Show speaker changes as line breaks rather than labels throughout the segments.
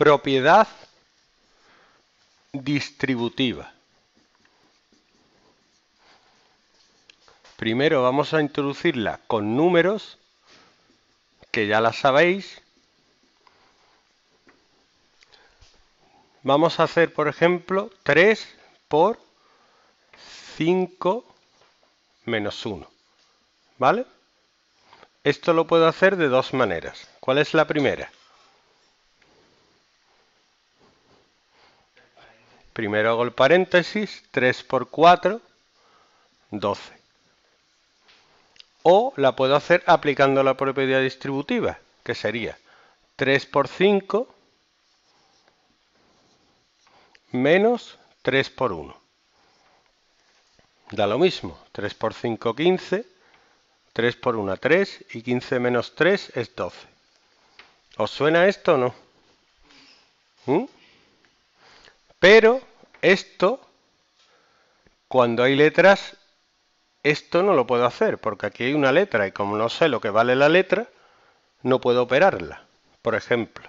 propiedad distributiva. Primero vamos a introducirla con números, que ya la sabéis. Vamos a hacer, por ejemplo, 3 por 5 menos 1. ¿Vale? Esto lo puedo hacer de dos maneras. ¿Cuál es la primera? Primero hago el paréntesis, 3 por 4, 12. O la puedo hacer aplicando la propiedad distributiva, que sería 3 por 5 menos 3 por 1. Da lo mismo, 3 por 5, 15, 3 por 1, 3 y 15 menos 3 es 12. ¿Os suena esto o no? ¿Mm? Pero esto, cuando hay letras, esto no lo puedo hacer, porque aquí hay una letra y como no sé lo que vale la letra, no puedo operarla. Por ejemplo,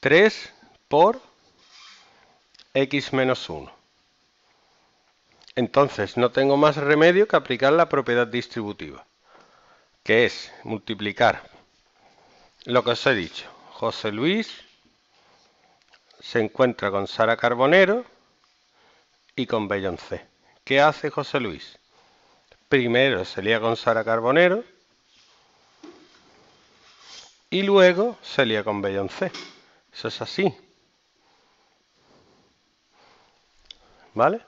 3 por x menos 1. Entonces no tengo más remedio que aplicar la propiedad distributiva, que es multiplicar lo que os he dicho. José Luis se encuentra con Sara Carbonero y con Beyoncé. ¿Qué hace José Luis? Primero se lía con Sara Carbonero y luego se lía con Beyoncé. Eso es así. ¿Vale?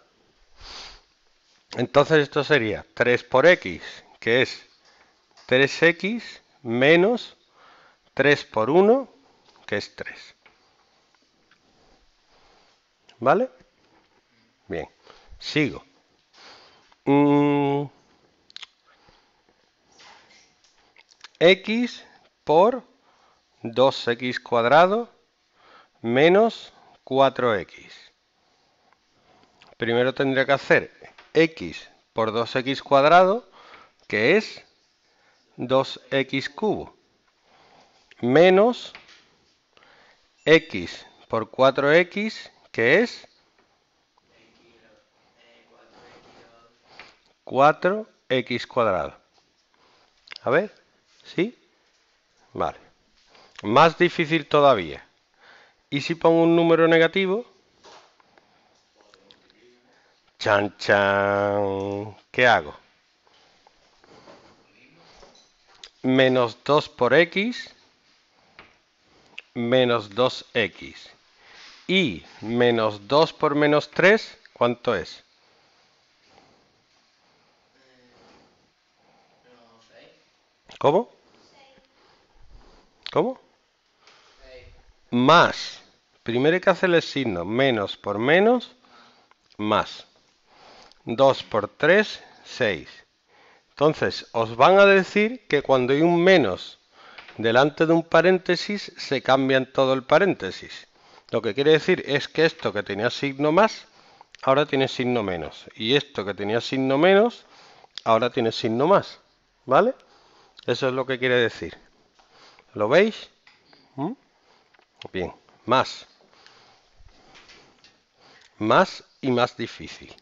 Entonces esto sería 3 por x, que es 3x menos 3 por 1, que es 3. ¿Vale? Bien, sigo. Mm, x por 2x cuadrado menos 4x. Primero tendría que hacer x por 2x cuadrado, que es 2x cubo, menos x por 4x, que es 4x cuadrado. A ver, ¿sí? Vale. Más difícil todavía. ¿Y si pongo un número negativo? Chan, chan. ¿Qué hago? Menos 2 por x menos 2x. Y menos 2 por menos 3, ¿cuánto es? ¿Cómo? ¿Cómo? Más. Primero hay que hacerle el signo. Menos por menos, más. 2 por 3, 6. Entonces, os van a decir que cuando hay un menos delante de un paréntesis, se cambia en todo el paréntesis. Lo que quiere decir es que esto que tenía signo más, ahora tiene signo menos. Y esto que tenía signo menos, ahora tiene signo más. ¿Vale? Eso es lo que quiere decir. ¿Lo veis? ¿Mm? Bien, más. Más y más difícil.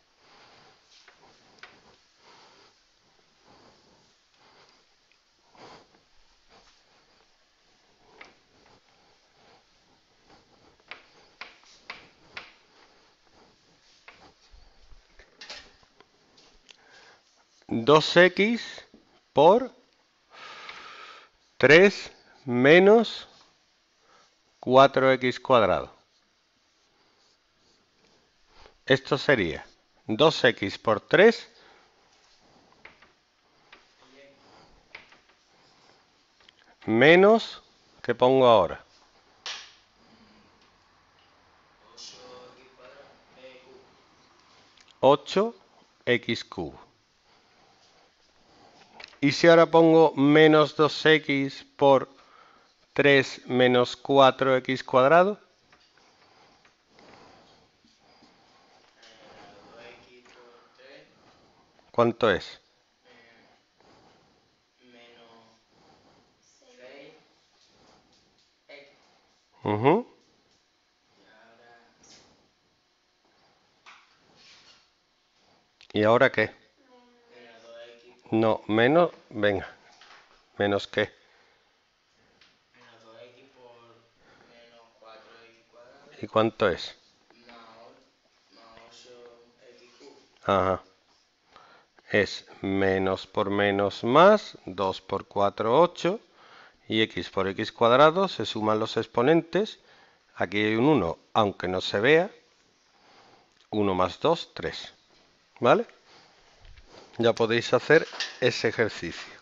Dos x por 3 menos 4x cuadrado. Esto sería 2x por 3 menos, ¿qué pongo ahora? 8x cubo. Y si ahora pongo menos 2x por 3 menos 4x cuadrado, ¿Cuánto es? ¿Y ahora qué?
Menos 2x
No, menos, venga. ¿Menos qué?
menos 2x por menos 4x cuadrado
¿Y cuánto es?
más, o- más 8x cubo.
Ajá. Es menos por menos más, 2 por 4, 8. Y x por x cuadrado se suman los exponentes. Aquí hay un 1, aunque no se vea. 1 más 2, 3. ¿Vale? Ya podéis hacer ese ejercicio.